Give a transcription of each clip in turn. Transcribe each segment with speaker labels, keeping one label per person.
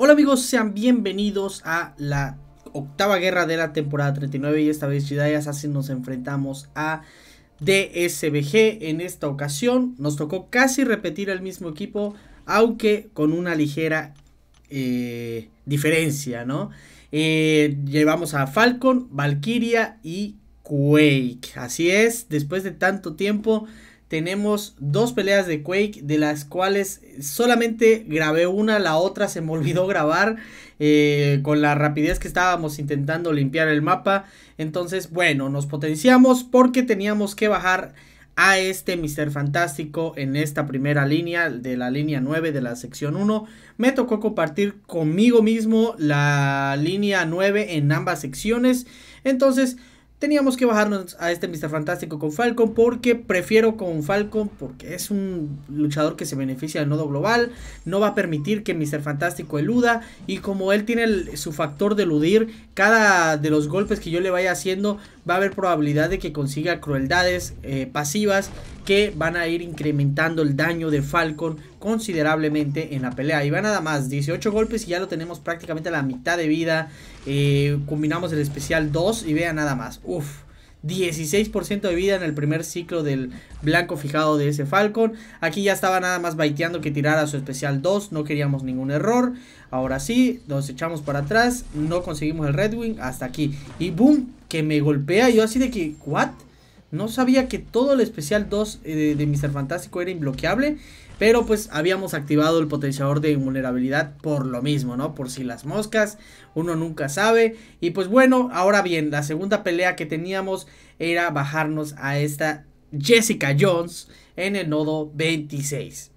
Speaker 1: Hola amigos, sean bienvenidos a la octava guerra de la temporada 39 y esta vez Jedi Assassin nos enfrentamos a DSBG. En esta ocasión nos tocó casi repetir el mismo equipo, aunque con una ligera eh, diferencia, ¿no? Eh, llevamos a Falcon, Valkyria y Quake. Así es, después de tanto tiempo tenemos dos peleas de Quake, de las cuales solamente grabé una, la otra se me olvidó grabar eh, con la rapidez que estábamos intentando limpiar el mapa. Entonces, bueno, nos potenciamos porque teníamos que bajar a este Mr. Fantástico en esta primera línea de la línea 9 de la sección 1. Me tocó compartir conmigo mismo la línea 9 en ambas secciones. Entonces, teníamos que bajarnos a este Mr. Fantástico con Falcon porque prefiero con Falcon porque es un luchador que se beneficia del nodo global, no va a permitir que Mr. Fantástico eluda y como él tiene su factor de eludir, cada de los golpes que yo le vaya haciendo va a haber probabilidad de que consiga crueldades eh, pasivas que van a ir incrementando el daño de Falcon considerablemente en la pelea. Y va nada más, 18 golpes y ya lo tenemos prácticamente a la mitad de vida. Eh, combinamos el especial 2 y vean nada más. Uf. 16% de vida en el primer ciclo del blanco fijado de ese Falcon. Aquí ya estaba nada más baiteando que tirara su especial 2. No queríamos ningún error. Ahora sí, nos echamos para atrás. No conseguimos el Red Wing hasta aquí. Y boom, que me golpea. Yo así de que, ¿what? No sabía que todo el especial 2 eh, de, Mr. Fantástico era imbloqueable. Pero pues habíamos activado el potenciador de invulnerabilidad por lo mismo, ¿no? Por si las moscas, uno nunca sabe. Y pues bueno, ahora bien, la segunda pelea que teníamos era bajarnos a esta Jessica Jones en el nodo 26.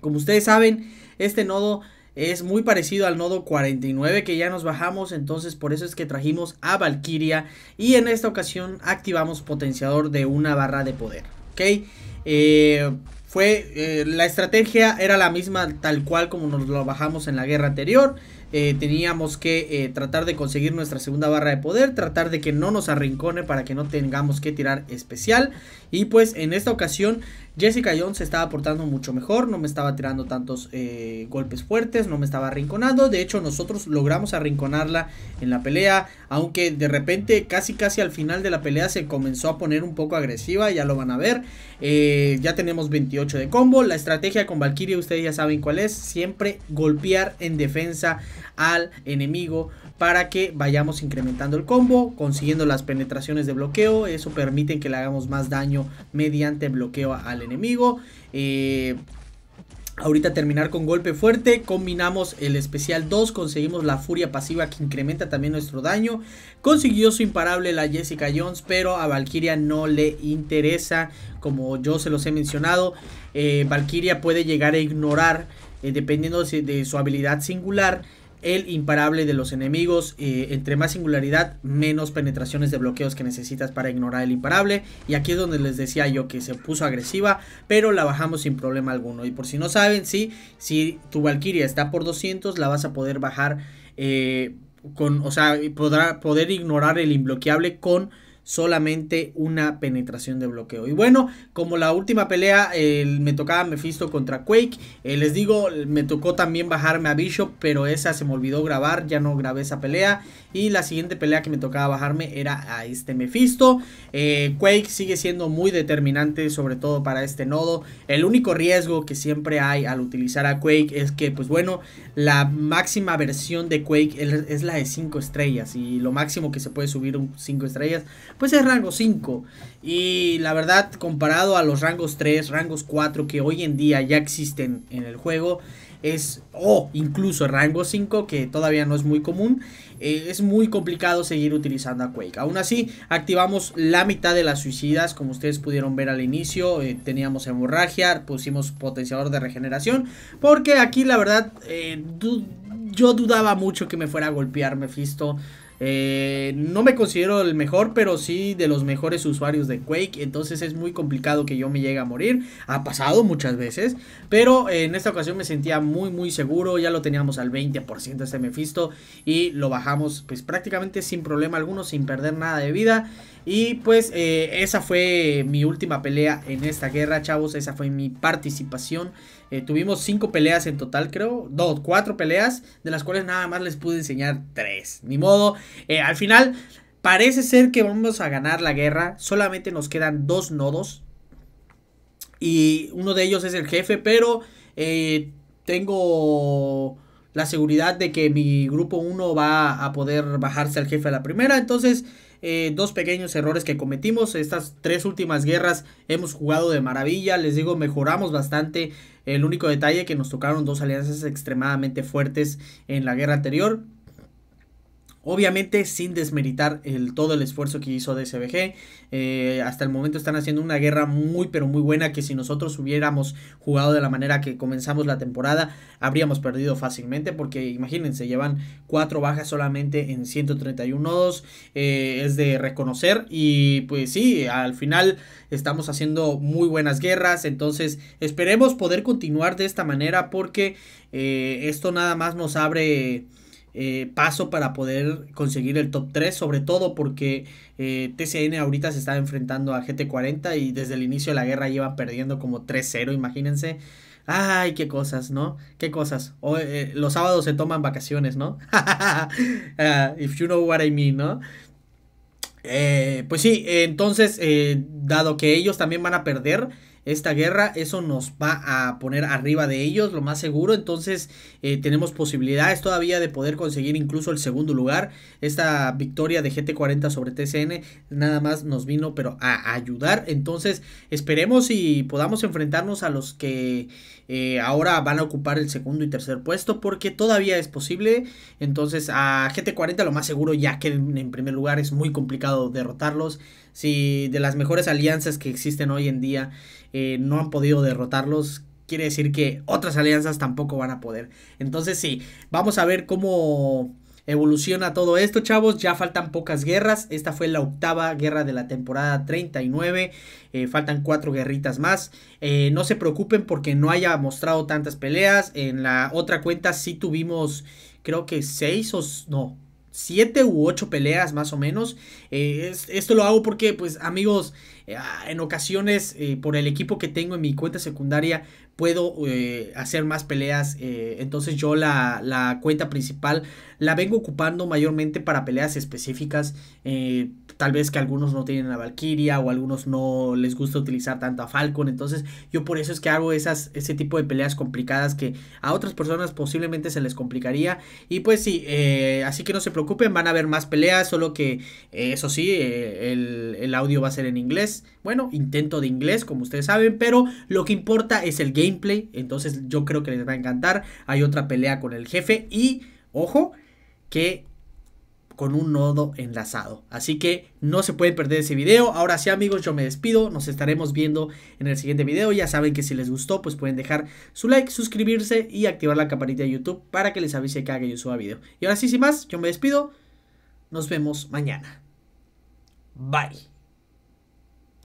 Speaker 1: Como ustedes saben, este nodo es muy parecido al nodo 49 que ya nos bajamos, entonces por eso es que trajimos a Valkyria y en esta ocasión activamos potenciador de una barra de poder, ¿ok? Eh, fue, eh, la estrategia era la misma tal cual como nos lo bajamos en la guerra anterior, eh, teníamos que tratar de conseguir nuestra segunda barra de poder, tratar de que no nos arrincone para que no tengamos que tirar especial y pues en esta ocasión Jessica Jones se estaba portando mucho mejor, no me estaba tirando tantos eh, golpes fuertes, no me estaba arrinconando. De hecho, nosotros logramos arrinconarla en la pelea, aunque de repente, casi casi al final de la pelea se comenzó a poner un poco agresiva, ya lo van a ver. Eh, ya tenemos 28 de combo. La estrategia con Valkyrie, ustedes ya saben cuál es, siempre golpear en defensa al enemigo para que vayamos incrementando el combo, consiguiendo las penetraciones de bloqueo. Eso permite que le hagamos más daño mediante bloqueo al enemigo. Eh, ahorita terminar con golpe fuerte, combinamos el especial 2, conseguimos la furia pasiva que incrementa también nuestro daño. Consiguió su imparable la Jessica Jones, pero a Valkyria no le interesa, como yo se los he mencionado. Eh, Valkyria puede llegar a ignorar, eh, dependiendo de su habilidad singular, el imparable de los enemigos. Eh, entre más singularidad, menos penetraciones de bloqueos que necesitas para ignorar el imparable. Y aquí es donde les decía yo que se puso agresiva, pero la bajamos sin problema alguno. Y por si no saben, sí, si tu Valkyria está por 200, la vas a poder bajar eh, con, o sea, podrá poder ignorar el imbloqueable con solamente una penetración de bloqueo. Y bueno, como la última pelea me tocaba Mephisto contra Quake, eh, les digo, me tocó también bajarme a Bishop, pero esa se me olvidó grabar, ya no grabé esa pelea. Y la siguiente pelea que me tocaba bajarme era a este Mephisto. Eh, Quake sigue siendo muy determinante, sobre todo para este nodo. El único riesgo que siempre hay al utilizar a Quake es que, pues bueno, la máxima versión de Quake es la de 5 estrellas. Y lo máximo que se puede subir 5 estrellas pues es rango 5. Y la verdad, comparado a los rangos 3, rangos 4 que hoy en día ya existen en el juego, es, o incluso rango 5, que todavía no es muy común, eh, es muy complicado seguir utilizando a Quake. Aún así, activamos la mitad de las suicidas, como ustedes pudieron ver al inicio, eh, teníamos hemorragia, pusimos potenciador de regeneración, porque aquí la verdad, eh, yo dudaba mucho que me fuera a golpear Mephisto. Eh, no me considero el mejor, pero sí de los mejores usuarios de Quake. Entonces es muy complicado que yo me llegue a morir. Ha pasado muchas veces. Pero en esta ocasión me sentía muy muy seguro. Ya lo teníamos al 20% este Mephisto. Y lo bajamos pues prácticamente sin problema alguno. Sin perder nada de vida. Y pues eh, esa fue mi última pelea en esta guerra, chavos. Esa fue mi participación Eh, tuvimos cinco peleas en total, creo. Dos, cuatro peleas, de las cuales nada más les pude enseñar tres. Ni modo. Eh, al final, parece ser que vamos a ganar la guerra. Solamente nos quedan dos nodos. Y uno de ellos es el jefe, pero eh, tengo la seguridad de que mi grupo 1 va a poder bajarse al jefe a la primera. Entonces, eh, dos pequeños errores que cometimos. Estas tres últimas guerras hemos jugado de maravilla. Les digo, mejoramos bastante. El único detalle que nos tocaron dos alianzas extremadamente fuertes en la guerra anterior. Obviamente sin desmeritar el, todo el esfuerzo que hizo DSBG. Eh, hasta el momento están haciendo una guerra muy pero muy buena que si nosotros hubiéramos jugado de la manera que comenzamos la temporada habríamos perdido fácilmente porque imagínense llevan cuatro bajas solamente en 131 nodos. Eh, es de reconocer y pues sí, al final estamos haciendo muy buenas guerras. Entonces esperemos poder continuar de esta manera porque eh, esto nada más nos abre... Eh, paso para poder conseguir el top 3, sobre todo porque eh, TCN ahorita se está enfrentando a GT40 y desde el inicio de la guerra lleva perdiendo como 3-0, imagínense. Ay, qué cosas, ¿no? Qué cosas. Eh, los sábados se toman vacaciones, ¿no? Ah, if you know what I mean, ¿no? pues sí, entonces, dado que ellos también van a perder, esta guerra, eso nos va a poner arriba de ellos, lo más seguro. Entonces eh, tenemos posibilidades todavía de poder conseguir incluso el segundo lugar. Esta victoria de GT40 sobre TCN nada más nos vino pero a ayudar. Entonces esperemos y podamos enfrentarnos a los que eh, ahora van a ocupar el segundo y tercer puesto porque todavía es posible. Entonces a GT40 lo más seguro ya que en primer lugar es muy complicado derrotarlos. Si de las mejores alianzas que existen hoy en día eh, no han podido derrotarlos, quiere decir que otras alianzas tampoco van a poder. Entonces sí, vamos a ver cómo evoluciona todo esto, chavos. Ya faltan pocas guerras. Esta fue la octava guerra de la temporada 39. Eh, faltan cuatro guerritas más. Eh, no se preocupen porque no haya mostrado tantas peleas. En la otra cuenta sí tuvimos, creo que seis o no. Siete u ocho peleas más o menos. esto lo hago porque, pues, amigos, eh, en ocasiones eh, por el equipo que tengo en mi cuenta secundaria puedo eh, hacer más peleas. entonces yo la, la, cuenta principal la vengo ocupando mayormente para peleas específicas. tal vez que algunos no tienen a Valkyria o algunos no les gusta utilizar tanto a Falcon. Entonces yo por eso es que hago esas, ese tipo de peleas complicadas que a otras personas posiblemente se les complicaría. Y pues sí, así que no se preocupen, van a haber más peleas. Solo que eso sí, el, el audio va a ser en inglés bueno, intento de inglés, como ustedes saben, pero lo que importa es el gameplay. Entonces yo creo que les va a encantar. Hay otra pelea con el jefe y, ojo, que con un nodo enlazado. Así que no se pueden perder ese video. Ahora sí amigos, yo me despido. Nos estaremos viendo en el siguiente video. Ya saben que si les gustó, pues pueden dejar su like, suscribirse y activar la campanita de YouTube para que les avise que haga yo suba video. Y ahora sí, sin más, yo me despido. Nos vemos mañana. Bye.